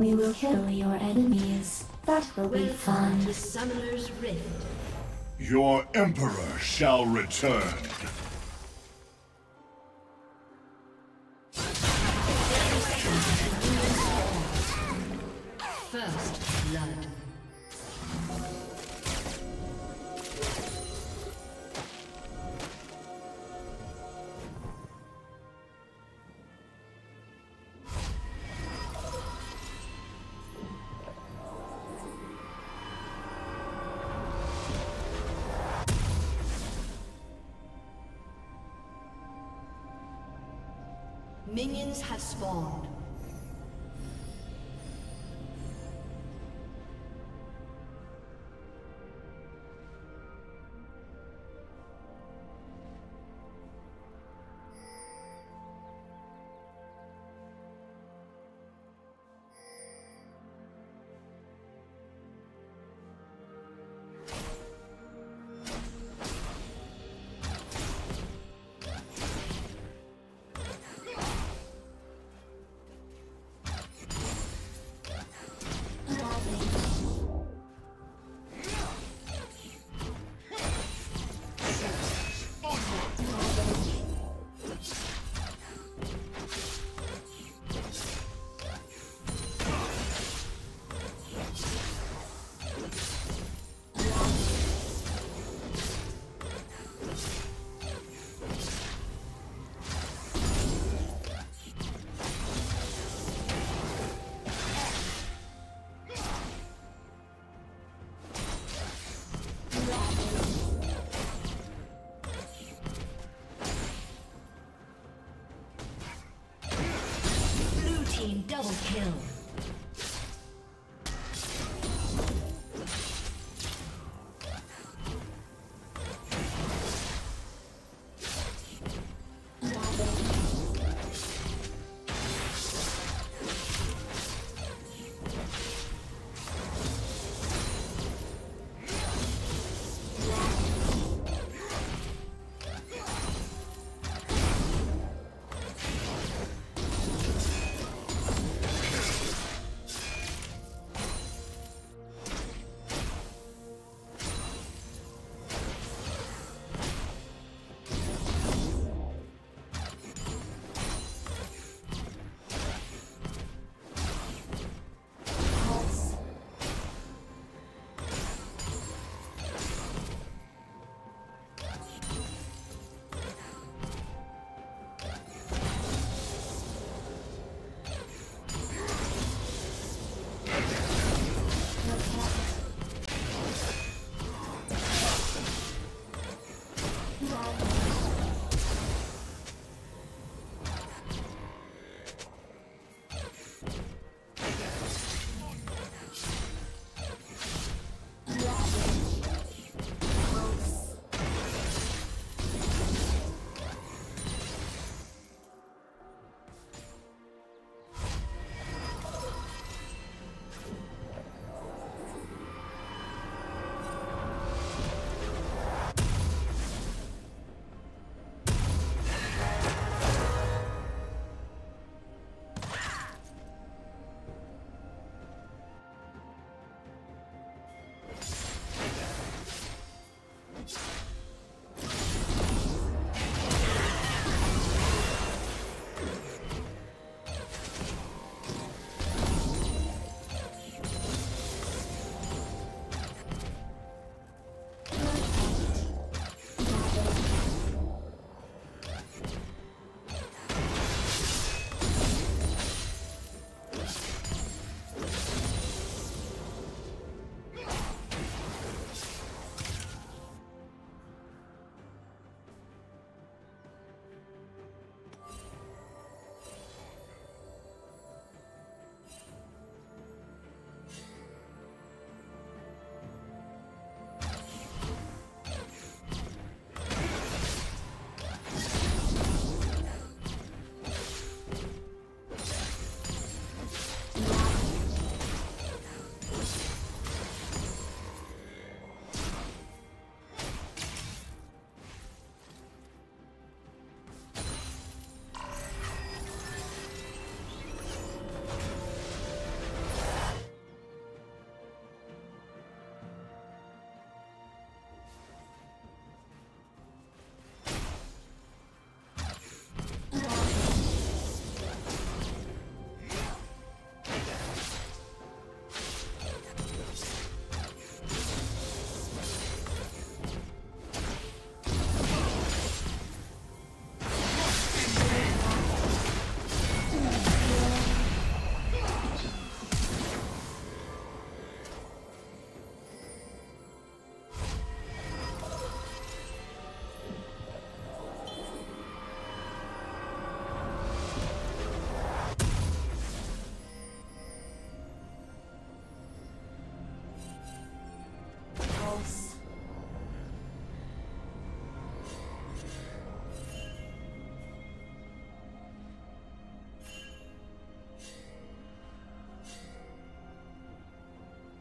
We will kill your enemies. That will be fun. to Summoner's Rift. Your Emperor shall return.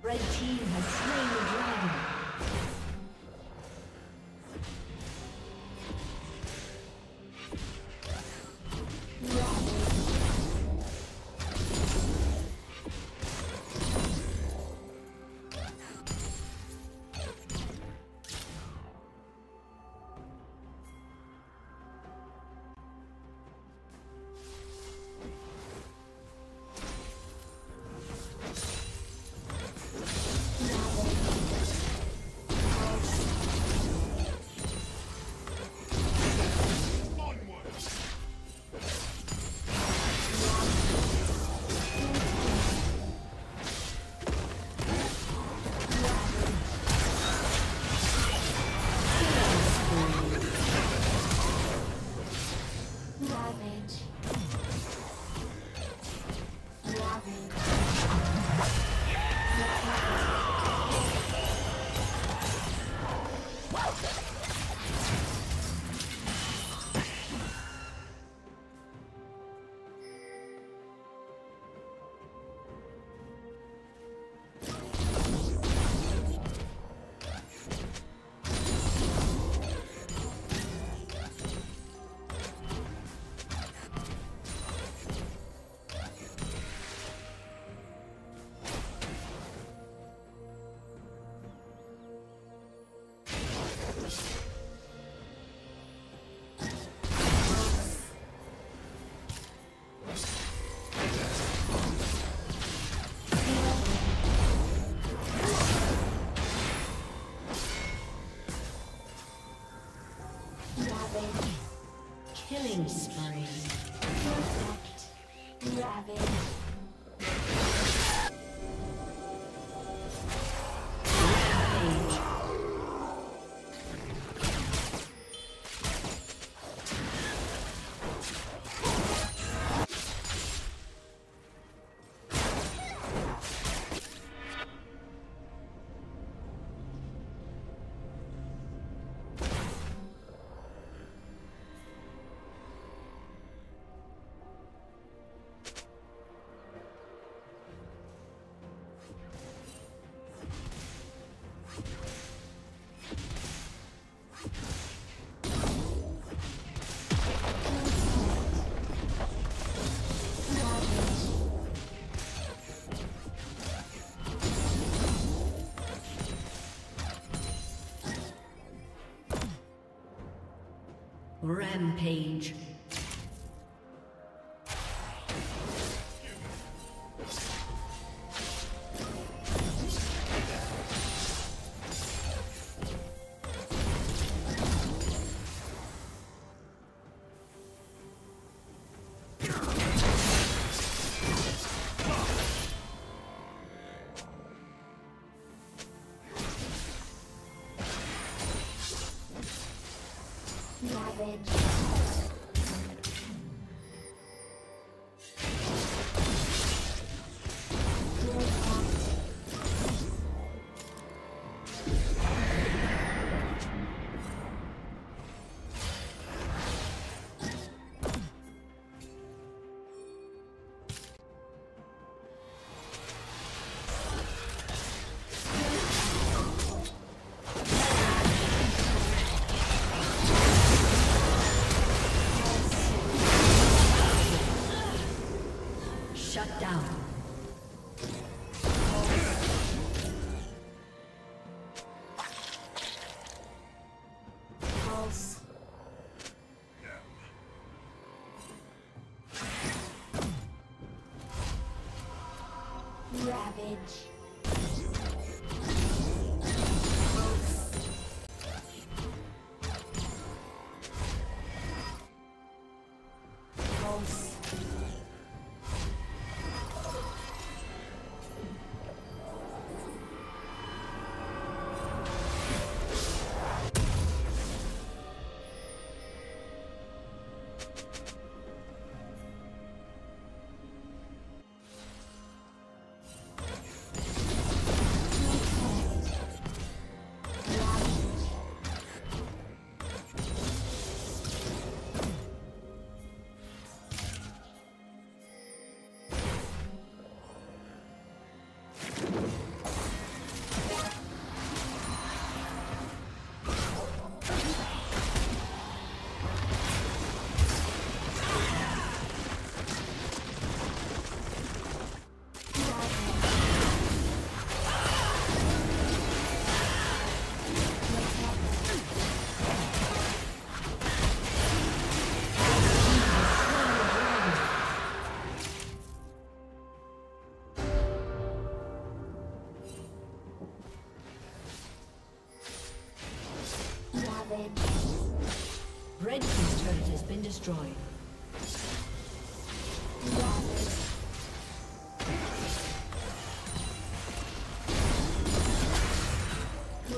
Red team. Rampage. Ravage.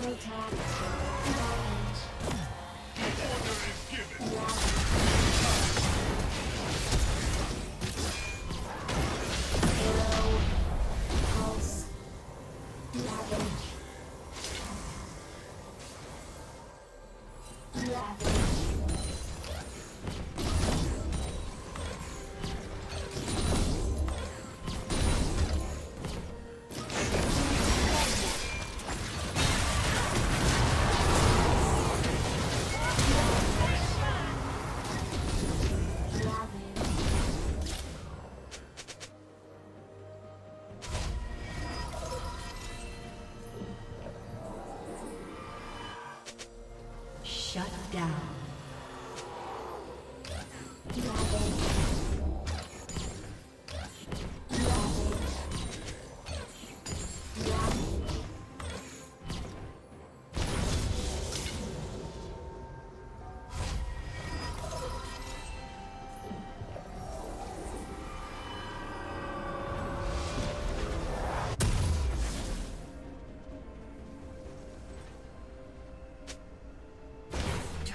Digital Tower.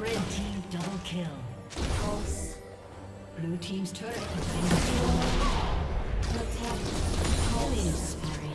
Red Team double kill. Pulse. Blue Team's turret has been destroyed. Killing spree.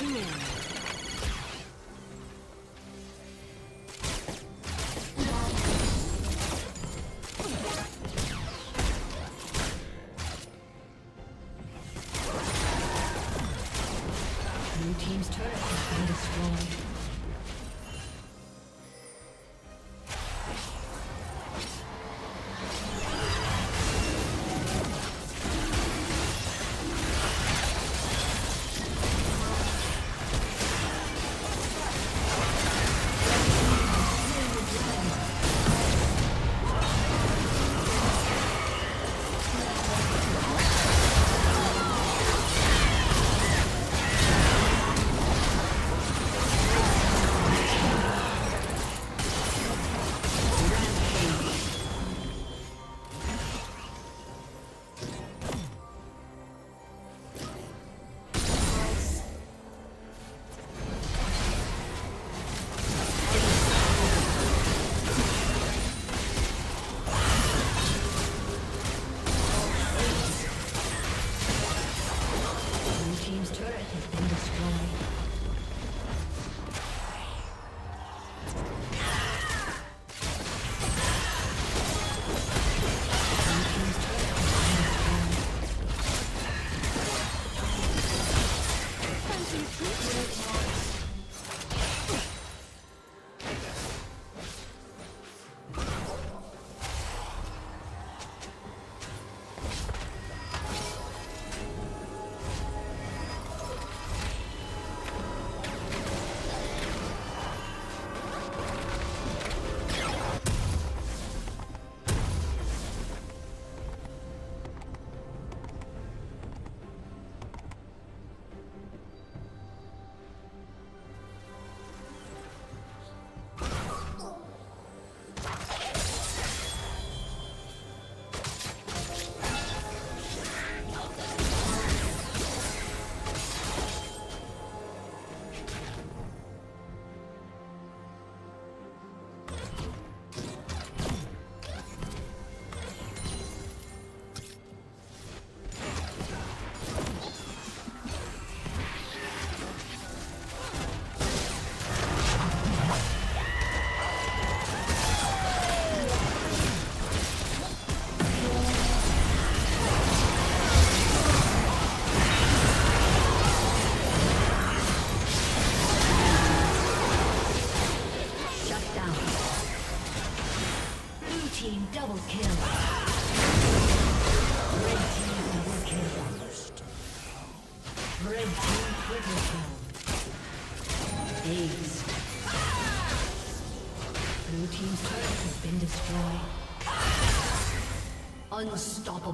Team.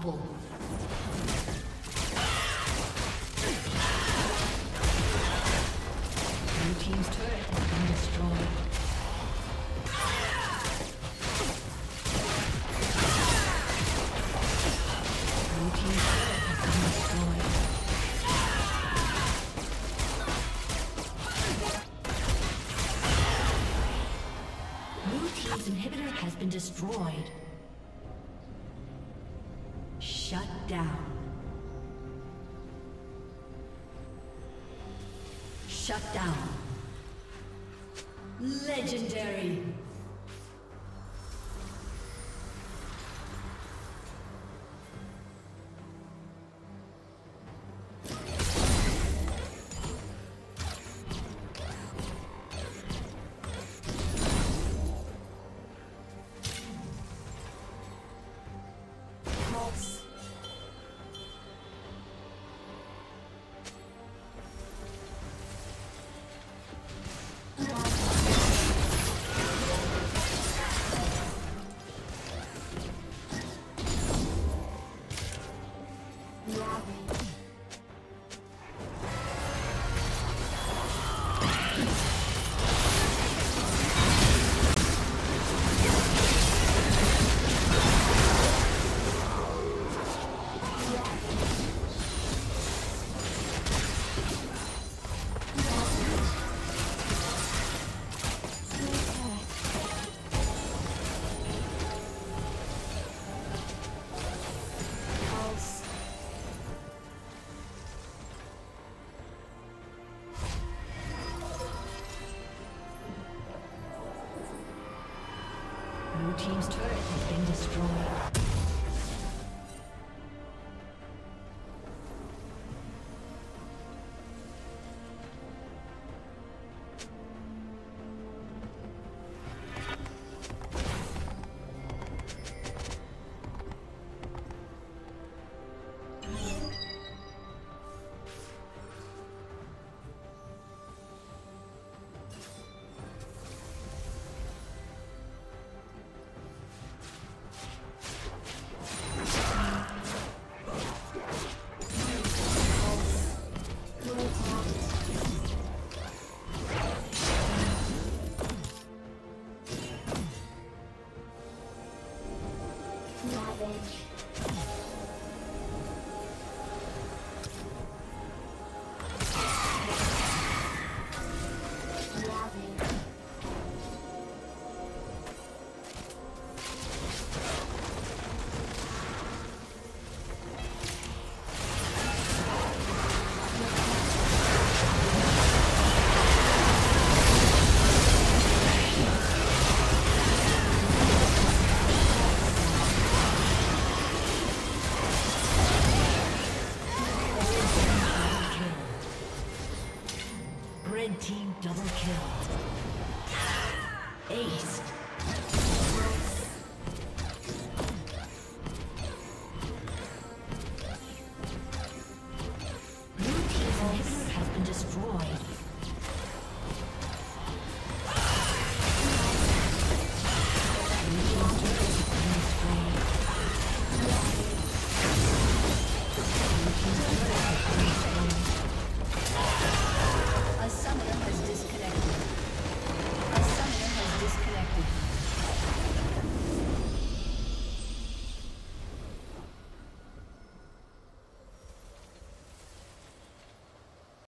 Unstoppable. Blue Team's turret has been destroyed. Team's turret has been destroyed. Destroyed. down. Shut down. Legendary.